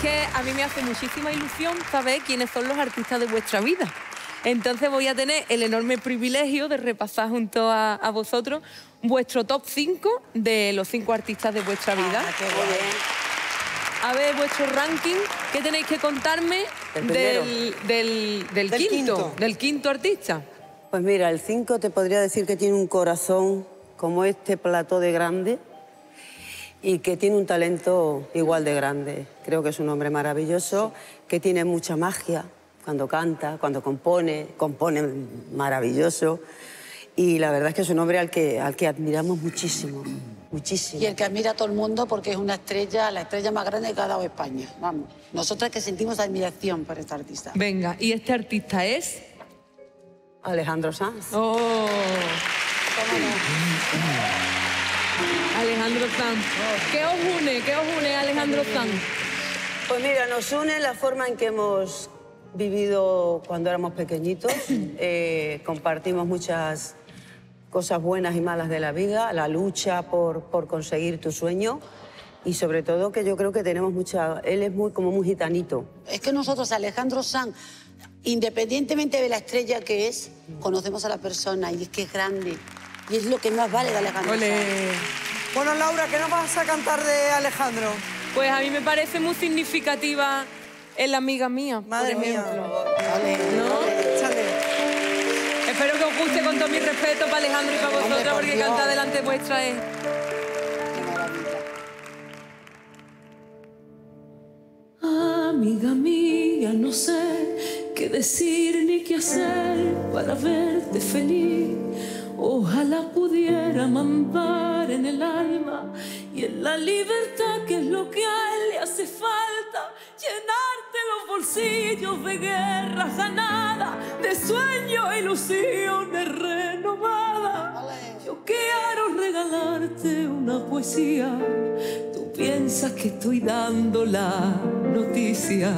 que a mí me hace muchísima ilusión saber quiénes son los artistas de vuestra vida. Entonces voy a tener el enorme privilegio de repasar junto a, vosotros vuestro top 5 de los 5 artistas de vuestra vida. Ah, a ver vuestro ranking, ¿qué tenéis que contarme del, del, quinto, del quinto artista? Pues mira, el 5 te podría decir que tiene un corazón como este plató de grande y que tiene un talento igual de grande. Creo que es un hombre maravilloso, que tiene mucha magia cuando canta, cuando compone, compone maravilloso. Y la verdad es que es un hombre al que, al que admiramos muchísimo, muchísimo. Y el que admira a todo el mundo porque es una estrella, la estrella más grande que ha dado España. Vamos, nosotras que sentimos admiración por este artista. Venga, ¿y este artista es? Alejandro Sanz. ¡Oh! Alejandro Sanz. ¿Qué os une? ¿Qué os une Alejandro Sanz? Pues mira, nos une la forma en que hemos vivido cuando éramos pequeñitos. Eh, compartimos muchas cosas buenas y malas de la vida, la lucha por, por conseguir tu sueño y sobre todo que yo creo que tenemos mucha... Él es muy como muy gitanito. Es que nosotros, Alejandro Sanz, independientemente de la estrella que es, conocemos a la persona y es que es grande. Y es lo que más vale de Alejandro Bueno, Laura, ¿qué nos vas a cantar de Alejandro? Pues a mí me parece muy significativa en la amiga mía, Madre por ejemplo. Mía. ¿No? Espero que os guste con todo mi respeto para Alejandro y para vosotros, porque canta delante vuestra es... Amiga mía, no sé qué decir ni qué hacer para verte feliz Ojalá pudiera mandar en el alma y en la libertad que es lo que a él le hace falta. Llenarte los bolsillos de guerras ganadas, de sueños e ilusiones renovadas. Yo quiero regalarte una poesía. Tú piensas que estoy dando la noticia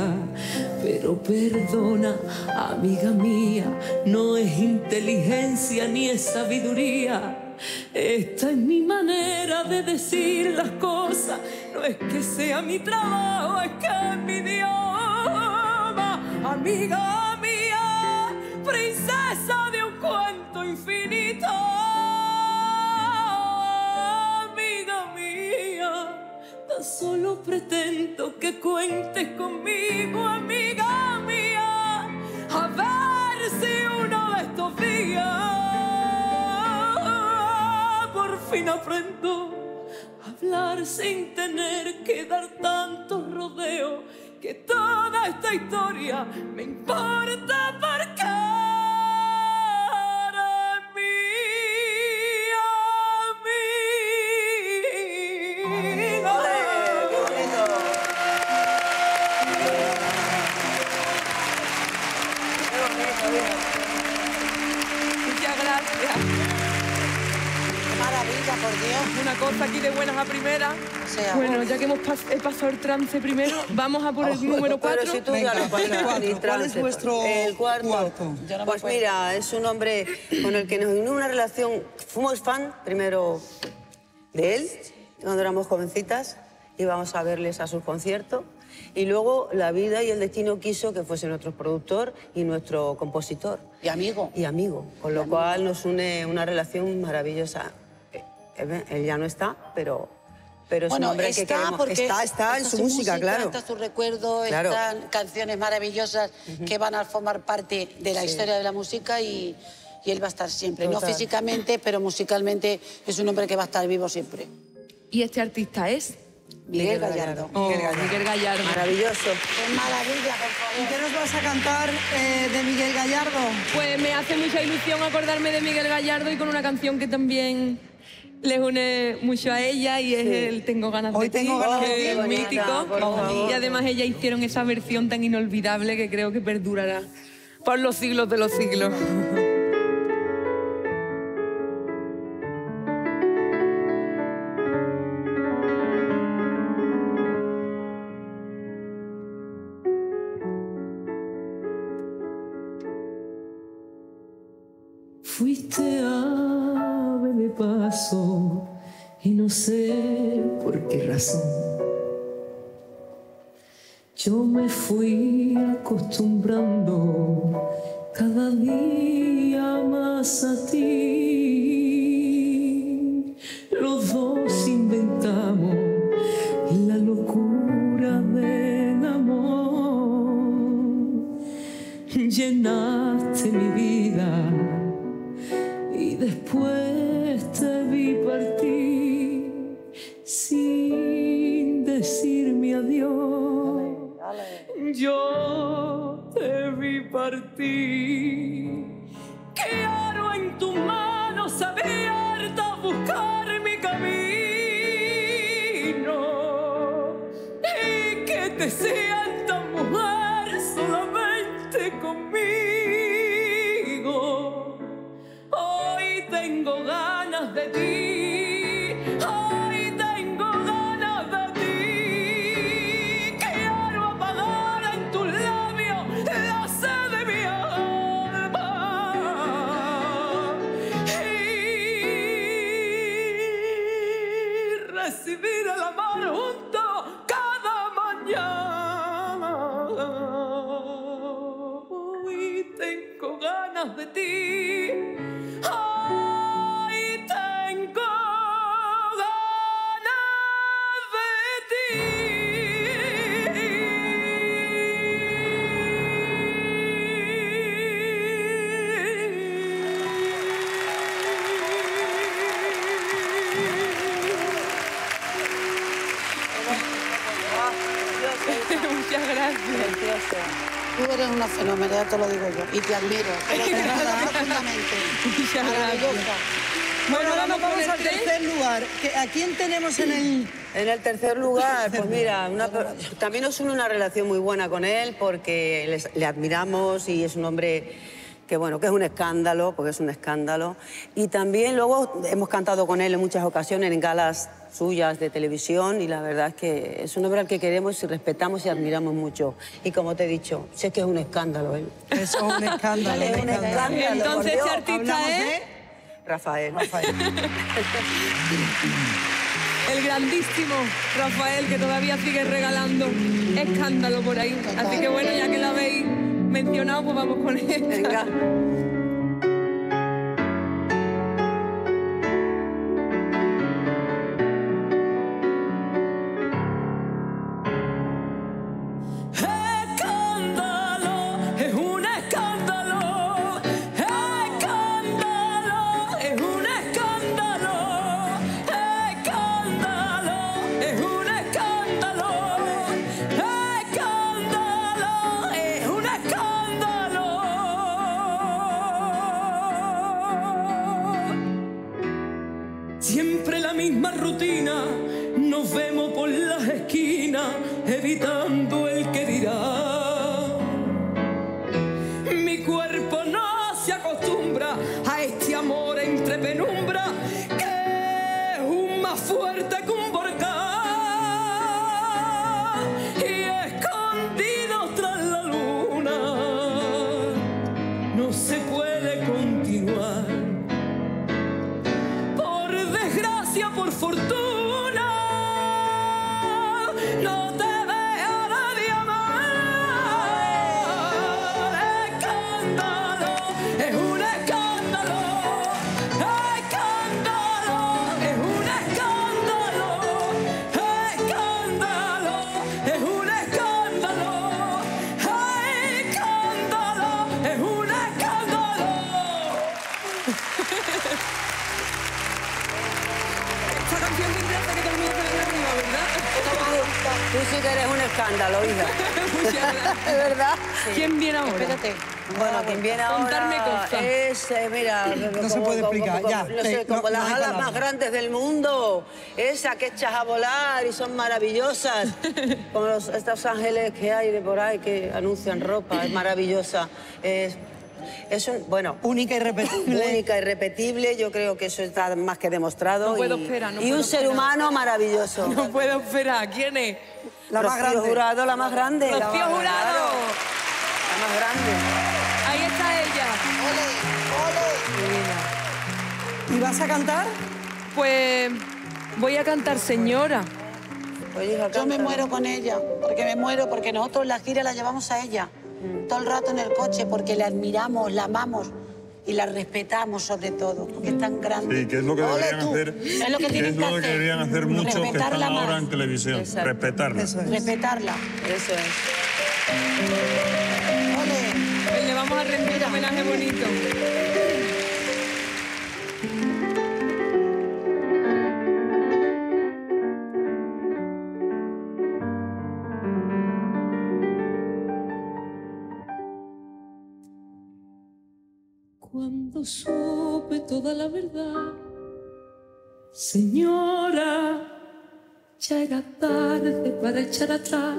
pero perdona, amiga mía, no es inteligencia ni es sabiduría. Esta es mi manera de decir las cosas, no es que sea mi trabajo, es que es mi idioma, amiga mía, princesa de un cuento infinito. Solo pretendo que cuentes conmigo, amiga. fin aprendo a hablar sin tener que dar tanto rodeo que toda esta historia me importa porque Una cosa aquí de buenas a primera. bueno, ya que hemos pasado el trance primero, vamos a por el número 4. Pero si tú ya lo ¿Cuál es vuestro el cuarto? Pues mira, es un hombre con el que nos unió una relación. Fuimos fan primero de él, cuando éramos jovencitas, íbamos a verles a sus conciertos. Y luego la vida y el destino quiso que fuese nuestro productor y nuestro compositor. Y amigo. Y amigo, con lo cual nos une una relación maravillosa él ya no está, pero, pero es un hombre que queremos. Está, está, en su, música, claro. Está su recuerdo, están canciones maravillosas que van a formar parte de la historia de la música y, y él va a estar siempre. No físicamente, pero musicalmente es un hombre que va a estar vivo siempre. ¿Y este artista es? Miguel, Gallardo. Miguel Gallardo. Maravilloso. Qué maravilla, por favor. ¿Y qué nos vas a cantar eh, de Miguel Gallardo? Pues me hace mucha ilusión acordarme de Miguel Gallardo y con una canción que también les une mucho a ella y es el Tengo ganas Hoy de tengo ganas de ti, mítico. Y además ella hicieron esa versión tan inolvidable que creo que perdurará por los siglos de los siglos. Razón. yo me fui acostumbrando cada día más a ti. Conmigo. Hoy tengo ganas de ti. Muchas gracias. Tú eres una fenómena, ya te lo digo yo. Y te admiro. Pero de profundamente. Muchas Maravillosa. Bueno, ahora nos vamos al tercer lugar. ¿Que- ¿A quién tenemos en el...? En el tercer lugar, pues mira, una también nos une una relación muy buena con él porque les- le admiramos y es un hombre que bueno, que es un escándalo, porque es un escándalo. Y también luego hemos cantado con él en muchas ocasiones en galas suyas de televisión y la verdad es que es un hombre al que queremos y respetamos y admiramos mucho. Y como te he dicho, sé que es un escándalo él. Eso es un escándalo. Es un escándalo. Entonces, por ¿este artista es? De... Rafael. El grandísimo Rafael, que todavía sigue regalando escándalo por ahí. Así que bueno, ya que lo habéis mencionado, pues vamos con esta. Venga. Escándalo, hija. Muchas gracias. ¿Es verdad? ¿Quién viene ahora? Espérate. Bueno, quien viene ahora cosas. es, eh, mira... No se puede explicar, ya. No sé, como no- las no alas más grandes del mundo. Esas que echas a volar y son maravillosas. Como los- estos ángeles que hay de por ahí que anuncian ropa. Es maravillosa. Es, es un... Bueno... Única y repetible. Única y repetible, yo creo que eso está más que demostrado. No puedo y, esperar, no y puedo un ser esperar. humano maravilloso. No puedo esperar. ¿Quién es? La más grande. Jurado, la más grande. Rocío La- Jurado. La más grande. Ahí está ella. ¿Y vas a cantar? Pues voy a cantar Señora. Yo me muero con ella, porque me muero, porque nosotros la gira la llevamos a ella mm. todo el rato en el coche, porque la admiramos, la amamos y la respetamos sobre todo, porque es tan grande. Sí, que es lo que deberían hacer. Es lo que, es lo que, deberían hacer muchos que están ahora en televisión. Respetarla. Respetarla. Eso es. Ole. Le vamos a rendir un homenaje bonito. La verdad, señora, ya tarde para echar atrás.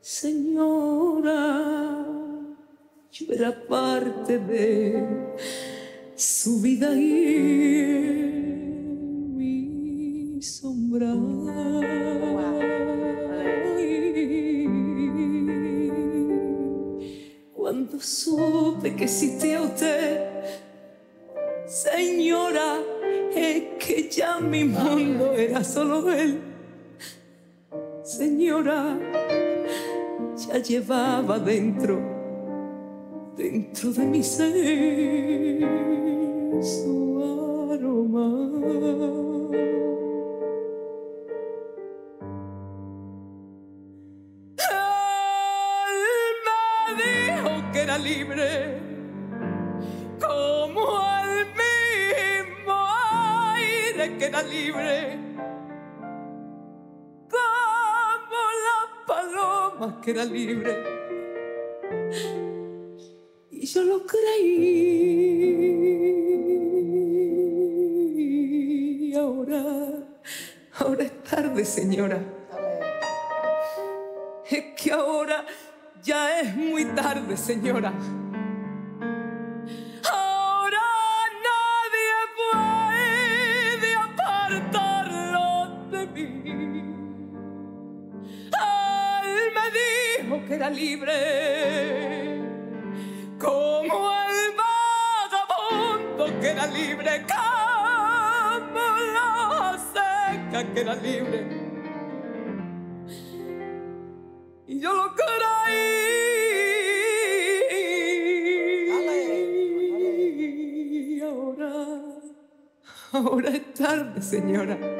Señora, yo era parte de su vida y mi sombra. Cuando supe que existía usted, mi mundo era solo él. Señora, ya llevaba dentro, dentro de mi ser su aroma. libre, aire que era libre, como la paloma que era libre. Y yo lo creí. Ahora, ahora es tarde, señora. Es que ahora ya es muy tarde, señora. Libre, como el vagabundo que era libre, como la seca que era libre. Y yo lo creí. ahora es tarde, señora.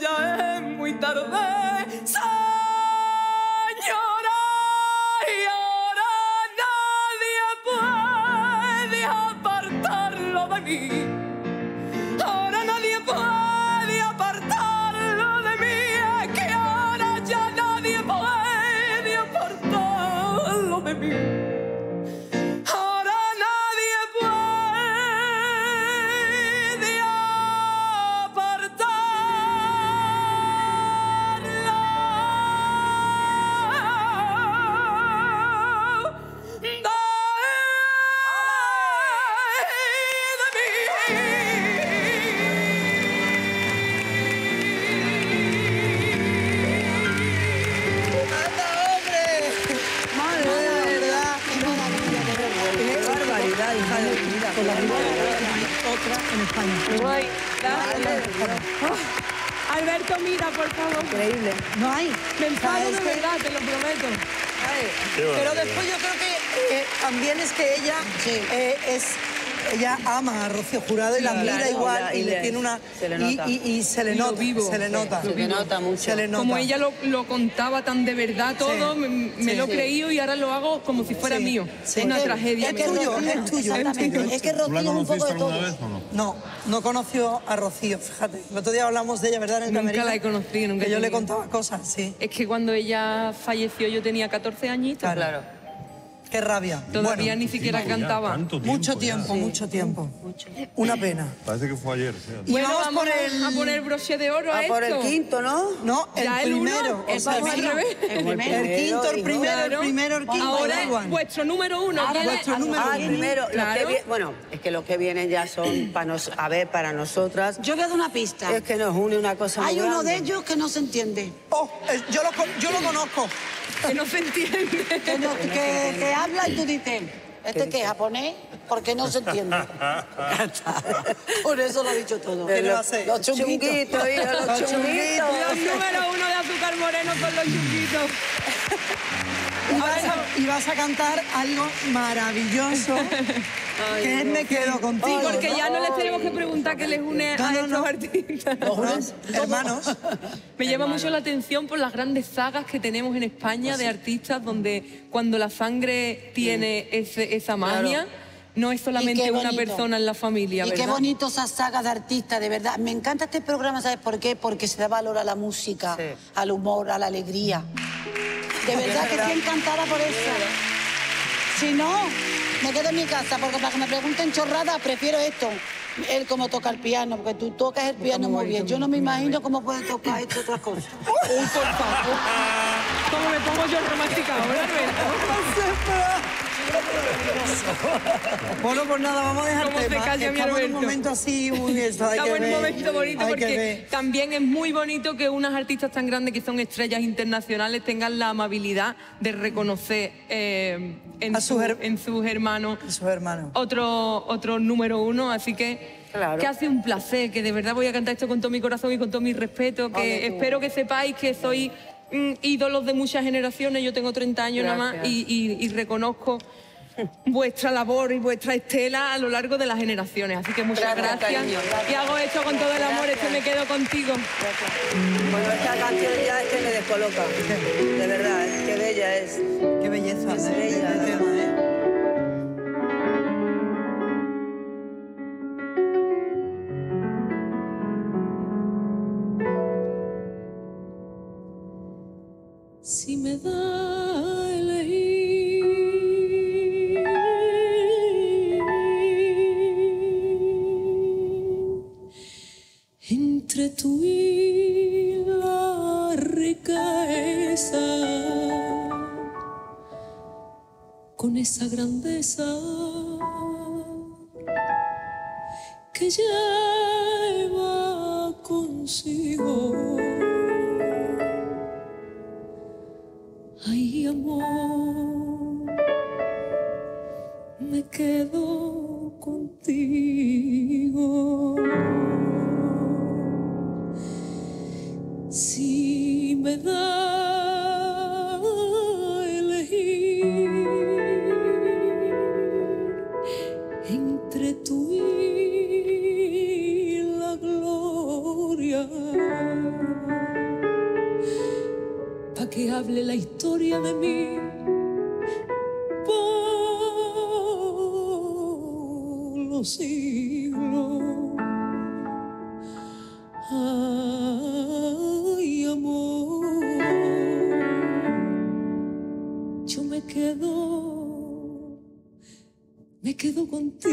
Ya es muy tarde, Alberto, mira, por favor. Increíble. No hay. Me enfado de verdad, te lo prometo. Pero después yo creo que eh, también es que ella eh, es ella ama a Rocío Jurado y la mira igual y, le tiene una se le nota. Y, se le nota vivo. se le nota. Se le nota mucho. Se le nota. como ella lo, lo, contaba tan de verdad todo me, lo he creído y ahora lo hago como si fuera mío. Es una tragedia es, que tuyo, es tuyo. Es que Rocío es un poco de todo. vez, o no? no no conoció a Rocío fíjate. El otro día hablamos de ella verdad en el nunca la he conocido nunca que yo le contaba cosas sí. Es que cuando ella falleció yo tenía 14 añitos. Claro Qué rabia. Todavía ni siquiera cantaba. mucho tiempo, mucho tiempo. Una pena. Parece que fue ayer. Sí. Bueno, vamos por el... a poner broche de oro a, a por el quinto, ¿no? No, el primero. el, primero. El, primero. el quinto, el primero, el primero, el quinto. Ahora es vuestro número uno. Ahora vuestro número ah, el primero. Claro. bueno, es que los que vienen ya son, para nos, a ver, para nosotras. Yo voy a dar una pista. Es que nos une una cosa Hay uno de ellos que no se entiende. Oh, yo lo, yo lo conozco que no se entiende. Que, que, habla y tú dices. ¿Este qué, japonés? Porque no se entiende. Por eso lo ha dicho todo. Los chunguitos. Chunguitos, hija, los Los chunguitos. Los número uno de azúcar moreno con los chunguitos. Y vas, a, y vas a cantar algo maravilloso, que es Me quedo contigo. Sí, porque ya no les tenemos que preguntar qué les une No, a estos no. artistas. ¿No? Hermanos. Me llama mucho la atención por las grandes sagas que tenemos en España de artistas donde cuando la sangre tiene ese- esa magia, no es solamente una persona en la familia, Y ¿verdad? qué bonito esa saga de artistas, de verdad. Me encanta este programa, ¿sabes por qué? Porque se da valor a la música, Sí. al humor, a la alegría. De verdad que estoy encantada por eso. Si no, me quedo en mi casa, porque para que me pregunten chorradas, prefiero esto. Él como toca el piano, porque tú tocas el piano muy bien. Yo no me imagino cómo puede tocar esto otras cosas. Uy, por favor. ¿Cómo me pongo yo romántica ahora? Bueno, pues nada, vamos a dejar ¿Cómo tema. calla mi Estamos en un momento así muy esto, hay Estamos que en un momento bonito hay porque también es muy bonito que unas artistas tan grandes que son estrellas internacionales tengan la amabilidad de reconocer eh, en, su- her- en sus hermanos Sus hermanos. otro, otro número uno, así que Claro. que hace un placer, que de verdad voy a cantar esto con todo mi corazón y con todo mi respeto, que espero que sepáis que soy ídolos de muchas generaciones, yo tengo 30 años nada más y, y- y reconozco vuestra labor y vuestra estela a lo largo de las generaciones, así que muchas Gracias, gracias, cariño, gracias. y hago esto con todo el amor, esto me quedo contigo. Bueno, esta canción ya es que me descoloca. De verdad, ¿eh? qué bella es. Qué belleza Es bella. Entre tú y la riqueza, con esa grandeza que lleva Si me da me quedo contigo.